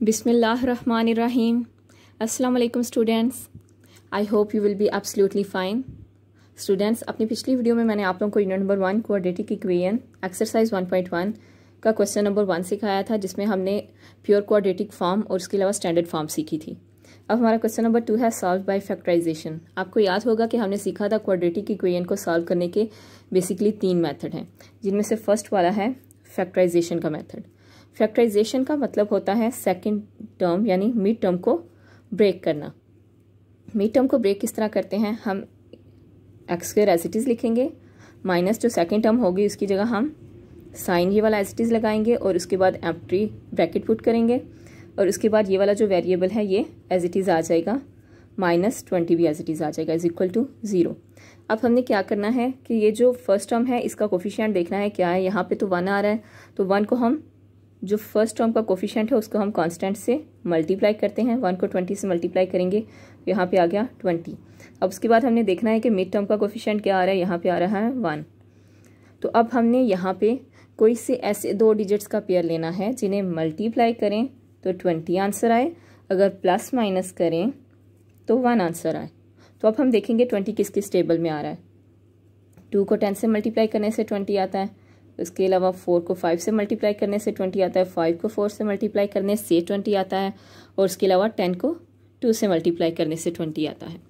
बिसमीम अस्सलाम students I hope you will be absolutely fine students अपनी पिछली वीडियो में मैंने आप लोगों को unit number one quadratic equation exercise 1.1 का क्वेश्चन नंबर वन सिखाया था, जिसमें हमने प्योर क्वाड्रेटिक फॉर्म और उसके अलावा स्टैंडर्ड फॉर्म सीखी थी। अब हमारा क्वेश्चन नंबर टू है सॉल्व बाय फैक्टराइजेशन आपको याद होगा कि हमने सीखा था क्वाड्रेटिक इक्वेशन को सॉल्व करने के बेसिकली तीन मेथड हैं, जिनमें से फ़र्स्ट वाला है फैक्टराइजेशन का मेथड फैक्टराइजेशन का मतलब होता है सेकेंड टर्म यानी मिड टर्म को ब्रेक करना। मिड टर्म को ब्रेक किस तरह करते हैं? हम एक्स स्क्र एज लिखेंगे। माइनस जो सेकेंड टर्म होगी, उसकी जगह हम साइन ये वाला एज लगाएँगे और उसके बाद एम्प्टी ब्रैकेट पुट करेंगे। और उसके बाद ये वाला जो वेरिएबल है, ये एज इट इज़ आ जाएगा। माइनस ट्वेंटी भी एज इट इज़ आ जाएगा इज़ इक्वल टू ज़ीरो अब हमने क्या करना है कि ये जो फ़र्स्ट टर्म है, इसका कोफिशियंट देखना है, क्या है? यहाँ पे तो वन आ रहा है। तो वन को हम जो फ़र्स्ट टर्म का कोफिशेंट है, उसको हम कांस्टेंट से मल्टीप्लाई करते हैं। वन को ट्वेंटी से मल्टीप्लाई करेंगे। यहाँ पे आ गया ट्वेंटी अब उसके बाद हमने देखना है कि मिड टर्म का कोफिशेंट क्या आ रहा है। यहाँ पे आ रहा है वन तो अब हमने यहाँ पे कोई से ऐसे दो डिजिट्स का पेयर लेना है, जिन्हें मल्टीप्लाई करें तो ट्वेंटी आंसर आए। अगर प्लस माइनस करें तो वन आंसर आए। तो अब हम देखेंगे ट्वेंटी किस किस टेबल में आ रहा है। टू को टेन से मल्टीप्लाई करने से ट्वेंटी आता है। इसके अलावा फोर को फाइव से मल्टीप्लाई करने से ट्वेंटी आता है, फाइव को फोर से मल्टीप्लाई करने से ट्वेंटी आता है, और उसके अलावा टेन को टू से मल्टीप्लाई करने से ट्वेंटी आता है।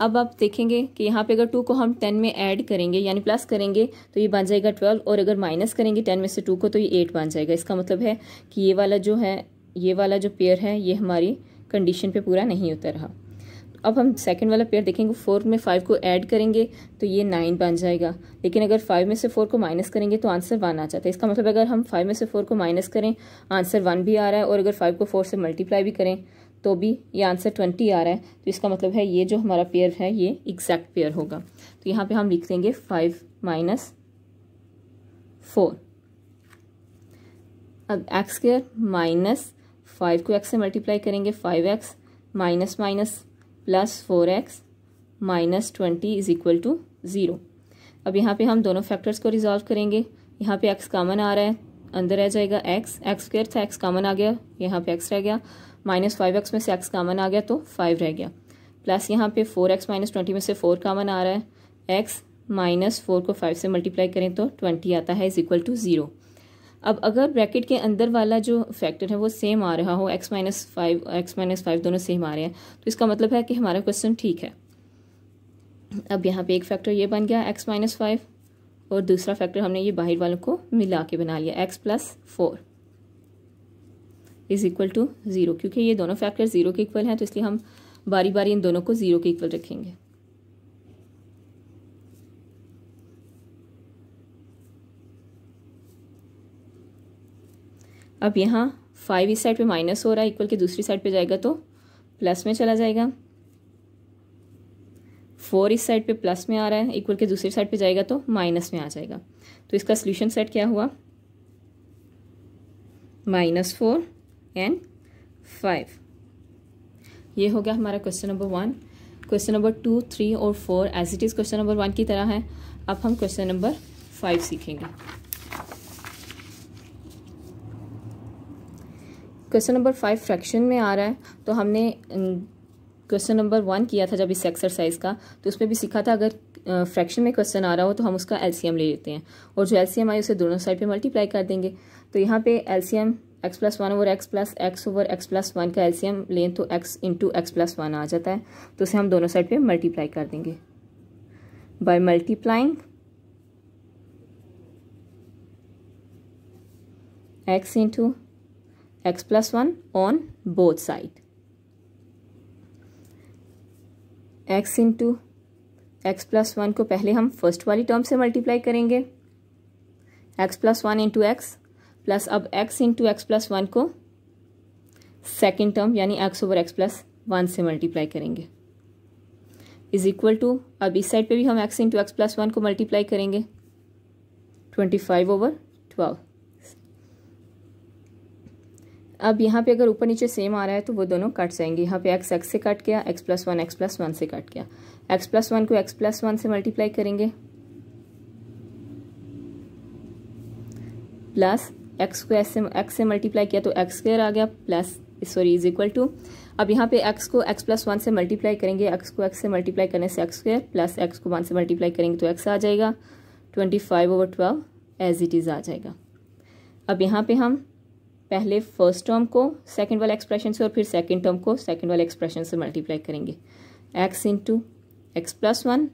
अब आप देखेंगे कि यहाँ पे अगर टू को हम टेन में ऐड करेंगे, यानी प्लस करेंगे तो ये बन जाएगा ट्वेल्व, और अगर माइनस करेंगे टेन में से टू को तो ये एट बन जाएगा। इसका मतलब है कि ये वाला जो है, ये वाला जो पेयर है, ये हमारी कंडीशन पे पूरा नहीं उतर रहा। अब हम सेकंड वाला पेयर देखेंगे फोर में फाइव को ऐड करेंगे तो ये नाइन बन जाएगा। लेकिन अगर फाइव में से फोर को माइनस करेंगे तो आंसर वन आ जाता है। इसका मतलब अगर हम फाइव में से फोर को माइनस करें आंसर वन भी आ रहा है, और अगर फाइव को फोर से मल्टीप्लाई भी करें तो भी ये आंसर ट्वेंटी आ रहा है। तो इसका मतलब है ये जो हमारा पेयर है, ये एग्जैक्ट पेयर होगा। तो यहाँ पर हम लिख देंगे फाइव माइनस फोर अब एक्स स्क्र माइनस फाइव को एक्स से मल्टीप्लाई करेंगे five x minus minus plus four x minus twenty is equal to zero अब यहाँ पे हम दोनों फैक्टर्स को रिजॉल्व करेंगे। यहाँ पे एक्स कॉमन आ रहा है, अंदर रह जाएगा एक्स एक्स स्क्र था एक्स कॉमन आ गया, यहाँ पे एक्स रह गया। माइनस फाइव एक्स में से एक्स कॉमन आ गया तो फाइव रह गया। प्लस यहाँ पे फोर एक्स माइनस ट्वेंटी में से फोर कॉमन आ रहा है। एक्स माइनस फोर को फाइव से मल्टीप्लाई करें तो ट्वेंटी आता है इज़ इक्वल टू ज़ीरो अब अगर ब्रैकेट के अंदर वाला जो फैक्टर है वो सेम आ रहा हो x minus five x minus five दोनों सेम आ रहे हैं तो इसका मतलब है कि हमारा क्वेश्चन ठीक है। अब यहाँ पे एक फैक्टर ये बन गया एक्स माइनस फाइव और दूसरा फैक्टर हमने ये बाहर वालों को मिला के बना लिया x plus four is equal to zero क्योंकि ये दोनों फैक्टर ज़ीरो के इक्वल हैं तो इसलिए हम बारी बारी इन दोनों को ज़ीरो के इक्वल रखेंगे। अब यहाँ फाइव इस साइड पे माइनस हो रहा है इक्वल के दूसरी साइड पे जाएगा तो प्लस में चला जाएगा। फोर इस साइड पे प्लस में आ रहा है इक्वल के दूसरी साइड पे जाएगा तो माइनस में आ जाएगा। तो इसका सोल्यूशन सेट क्या हुआ? माइनस फोर एंड फाइव ये हो गया हमारा question number one question number two three और four as it is question number one की तरह है। अब हम क्वेश्चन नंबर फाइव सीखेंगे। क्वेश्चन नंबर फाइव फ्रैक्शन में आ रहा है तो हमने क्वेश्चन नंबर वन किया था जब इस एक्सरसाइज का तो उसमें भी सीखा था अगर फ्रैक्शन में क्वेश्चन आ रहा हो तो हम उसका एलसीएम ले लेते हैं। और जो एलसीएम आए उसे दोनों साइड पे मल्टीप्लाई कर देंगे। तो यहाँ पे LCM x plus one over x plus x over x plus one का एलसीएम लें तो x into x plus one आ जाता है। तो उसे हम दोनों साइड पे मल्टीप्लाई कर देंगे। By multiplying x into x plus 1 on both side. X into x plus one को पहले हम फ़र्स्ट वाली टर्म से मल्टीप्लाई करेंगे. X plus one into x plus अब x into x plus one को सेकेंड टर्म यानी x over x plus one से मल्टीप्लाई करेंगे. इज़ इक्वल टू अब इस साइड पे भी हम x into x plus one को मल्टीप्लाई करेंगे. ट्वेंटी फाइव ओवर ट्वेल्व अब यहाँ पे अगर ऊपर नीचे सेम आ रहा है तो वो दोनों कट जाएँगे यहाँ पे एक्स एक्स से कट गया x plus one x plus one से कट गया एक्स प्लस वन को एक्स प्लस वन से मल्टीप्लाई करेंगे। प्लस एक्स को एस से एक्स से मल्टीप्लाई किया तो एक्स स्क्र आ गया। Plus sorry is equal to अब यहाँ पे x को x प्लस वन से मल्टीप्लाई करेंगे। x को x से मल्टीप्लाई करने से एक्स स्क्र प्लस एक्स को वन से मल्टीप्लाई करेंगे तो x आ जाएगा। Twenty five over twelve as it is आ जाएगा। अब यहाँ पे हम पहले फ़र्स्ट टर्म को सेकेंड वाले एक्सप्रेशन से और फिर सेकेंड टर्म को सेकेंड वाले एक्सप्रेशन से मल्टीप्लाई करेंगे। X into x plus one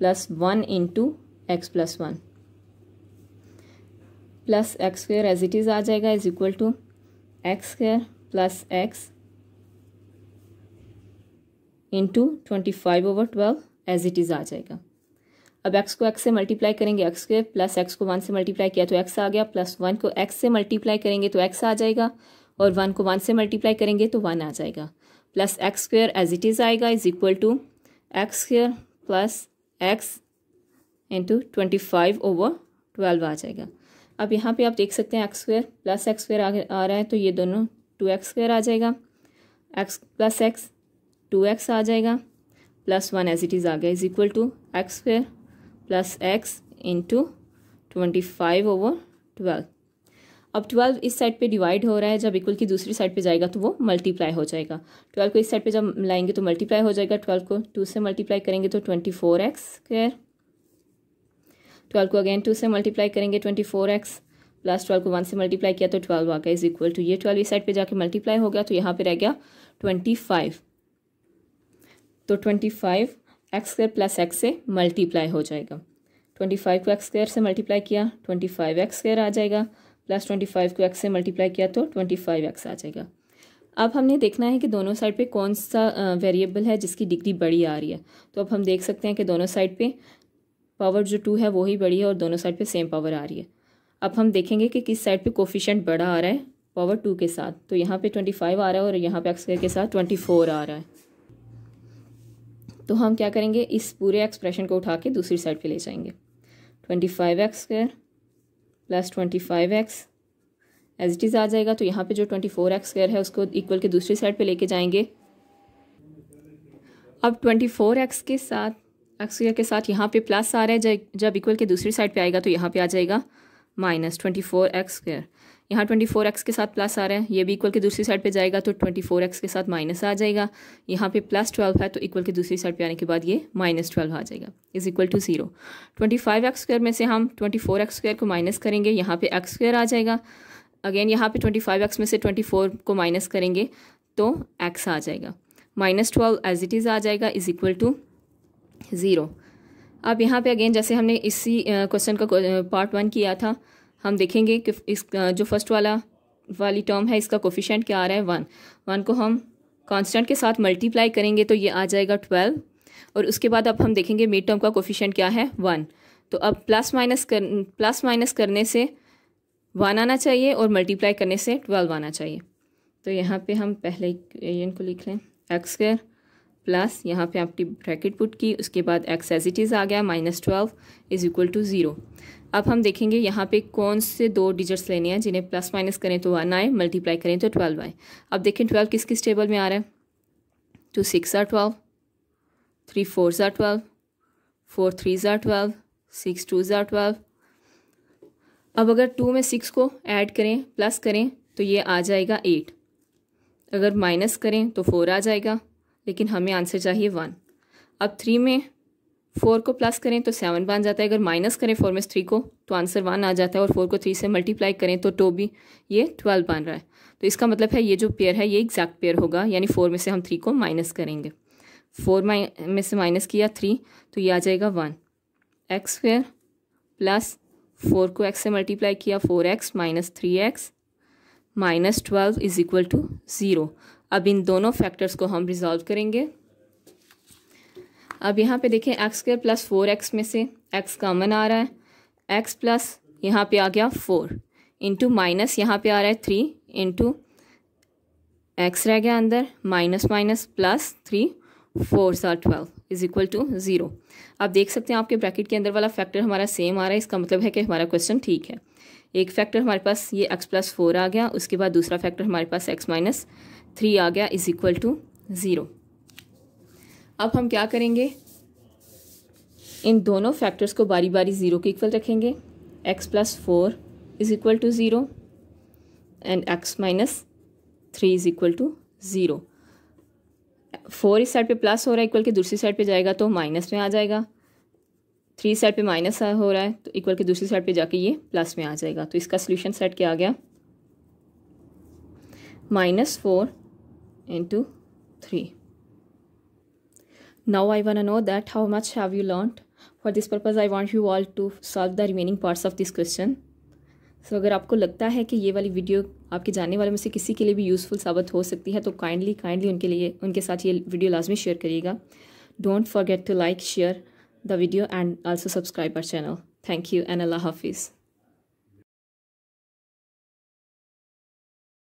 plus one into x plus one plus x square as it is आ जाएगा is equal to x square plus x into twenty five over twelve as it is आ जाएगा। अब x को x से multiply करेंगे x square plus x को one से multiply किया तो x आ गया प्लस वन को x से मल्टीप्लाई करेंगे तो x आ जाएगा, और वन को वन से मल्टीप्लाई करेंगे तो वन आ जाएगा। Plus x square as it is आएगा is equal to x square plus x into twenty five over twelve आ जाएगा। अब यहाँ पे आप देख सकते हैं x square plus x square आ रहा है तो ये दोनों टू एक्स स्क्वेयर आ जाएगा। X plus x two x आ जाएगा। Plus one as it is आ गया is equal to x square plus x into twenty five over twelve अब ट्वेल्व इस साइड पे डिवाइड हो रहा है, जब इक्वल की दूसरी साइड पे जाएगा तो वो मल्टीप्लाई हो जाएगा। ट्वेल्व को इस साइड पे जब लाएँगे तो मल्टीप्लाई हो जाएगा ट्वेल्व को टू से मल्टीप्लाई करेंगे तो twenty four x square twelve को अगेन टू से मल्टीप्लाई करेंगे twenty four x plus twelve को वन से मल्टीप्लाई किया तो ट्वेल्व आ गया इज़ इक्वल टू ये ट्वेल्व इस साइड पे जाके मल्टीप्लाई हो गया तो यहाँ पे रह गया ट्वेंटी फाइव तो twenty five x square plus x से मल्टीप्लाई हो जाएगा। ट्वेंटी फाइव को एक्स स्क्र से मल्टीप्लाई किया, ट्वेंटी फाइव एक्स स्क्र आ जाएगा, प्लस ट्वेंटी फाइव को एक्स से मल्टीप्लाई किया तो ट्वेंटी फाइव एक्स आ जाएगा। अब हमने देखना है कि दोनों साइड पे कौन सा वेरिएबल है जिसकी डिग्री बड़ी आ रही है। तो अब हम देख सकते हैं कि दोनों साइड पे पावर जो टू है वही बड़ी है और दोनों साइड पे सेम पावर आ रही है। अब हम देखेंगे कि किस साइड पे कोफिशेंट बड़ा आ रहा है पावर टू के साथ। तो यहाँ पे ट्वेंटी फाइव आ रहा है और यहाँ पे एक्स के साथ ट्वेंटी फोर आ रहा है। तो हम क्या करेंगे? इस पूरे एक्सप्रेशन को उठा के दूसरी साइड पे ले जाएँगे। Twenty five x square plus twenty five x as it is आ जाएगा तो यहाँ पे जो ट्वेंटी फोर एक्स स्क्र है, उसको इक्वल के दूसरी साइड पे लेके जाएँगे। अब ट्वेंटी फोर एक्स के साथ एक्स स्क्र के साथ यहाँ पे प्लस आ रहा है, जब इक्वल के दूसरी साइड पे आएगा तो यहाँ पे आ जाएगा minus twenty four x square यहाँ ट्वेंटी फोर एक्स के साथ प्लस आ रहा है, ये भी इक्वल के दूसरी साइड पे जाएगा तो ट्वेंटी फोर एक्स के साथ माइनस आ जाएगा। यहाँ पे प्लस ट्वेल्व है तो इक्वल के दूसरी साइड पे आने के बाद ये माइनस ट्वेल्व आ जाएगा is equal to zero twenty five x square में से हम ट्वेंटी फोर एक्स स्क्वायर को माइनस करेंगे, यहाँ पे एक्स स्क्वायर आ जाएगा। अगेन यहाँ पे ट्वेंटी फाइव एक्स में से ट्वेंटी फोर को माइनस करेंगे तो एक्स आ जाएगा। Minus twelve as it is आ जाएगा इज़ इक्वल टू ज़ीरो अब यहाँ पे अगेन जैसे हमने इसी क्वेश्चन का पार्ट वन किया था हम देखेंगे कि इस जो फ़र्स्ट वाला, वाली टर्म है, इसका कोफिशेंट क्या आ रहा है? वन वन को हम कांस्टेंट के साथ मल्टीप्लाई करेंगे तो ये आ जाएगा ट्वेल्व और उसके बाद अब हम देखेंगे मिड टर्म का कोफिशेंट क्या है? वन तो अब प्लस माइनस कर प्लस माइनस करने से वन आना चाहिए और मल्टीप्लाई करने से ट्वेल्व आना चाहिए. तो यहाँ पे हम पहले इनको लिख लें. एक्स स्क्र प्लस यहाँ पे आपकी ब्रैकेट पुट की, उसके बाद एक्स एज इट इज़ आ गया minus twelve is equal to zero अब हम देखेंगे यहाँ पे कौन से दो डिजिट्स लेने हैं, जिन्हें प्लस माइनस करें तो वन आए मल्टीप्लाई करें तो ट्वेल्व आए. अब देखें ट्वेल्व किस किस टेबल में आ रहा है? Two six are twelve three four are twelve four three are twelve six two are twelve अब अगर टू में सिक्स को ऐड करें प्लस करें तो ये आ जाएगा एट अगर माइनस करें तो फोर आ जाएगा. लेकिन हमें आंसर चाहिए वन। अब थ्री में फोर को प्लस करें तो सेवन बन जाता है। अगर माइनस करें फोर में थ्री को तो आंसर वन आ जाता है और फोर को थ्री से मल्टीप्लाई करें तो टो भी ये ट्वेल्व बन रहा है। तो इसका मतलब है ये जो पेयर है, ये एग्जैक्ट पेयर होगा, यानी फोर में से हम थ्री को माइनस करेंगे। फोर में से माइनस किया थ्री तो ये आ जाएगा one x square plus four को एक्स से मल्टीप्लाई किया four x minus three x minus twelve is equal to zero अब इन दोनों फैक्टर्स को हम रिजॉल्व करेंगे। अब यहाँ पे देखें x square plus four x में से एक्स कॉमन आ रहा है। एक्स प्लस यहाँ पे आ गया फोर इंटू माइनस यहाँ पे आ रहा है थ्री इंटू एक्स रह गया अंदर। Minus minus plus three four are twelve is equal to zero आप देख सकते हैं आपके ब्रैकेट के अंदर वाला फैक्टर हमारा सेम आ रहा है। इसका मतलब है कि हमारा क्वेश्चन ठीक है। एक फैक्टर हमारे पास ये एक्स प्लस फोर आ गया, उसके बाद दूसरा फैक्टर हमारे पास एक्स माइनस थ्री आ गया इज़ इक्वल टू ज़ीरो। अब हम क्या करेंगे? इन दोनों फैक्टर्स को बारी बारी ज़ीरो के इक्वल रखेंगे। X plus four is equal to zero and x minus three is equal to zero four इस साइड पे प्लस हो रहा है इक्वल के दूसरी साइड पे जाएगा तो माइनस में आ जाएगा। थ्री साइड पे माइनस हो रहा है तो इक्वल के दूसरी साइड पे जाके ये प्लस में आ जाएगा। तो इसका सोल्यूशन सेट क्या आ गया? Minus four into three now i want to know that how much have you learned? For this purpose i want you all to solve the remaining parts of this question. So so, अगर आपको लगता है कि ये वाली video आपके जानने वाले में से किसी के लिए भी यूज़फुल साबित हो सकती है तो काइंडली काइंडली उनके लिए उनके साथ ये वीडियो लाजमी शेयर करिएगा। Don't forget to like share the video and also subscribe our channel thank you and अल्लाह हाफिज़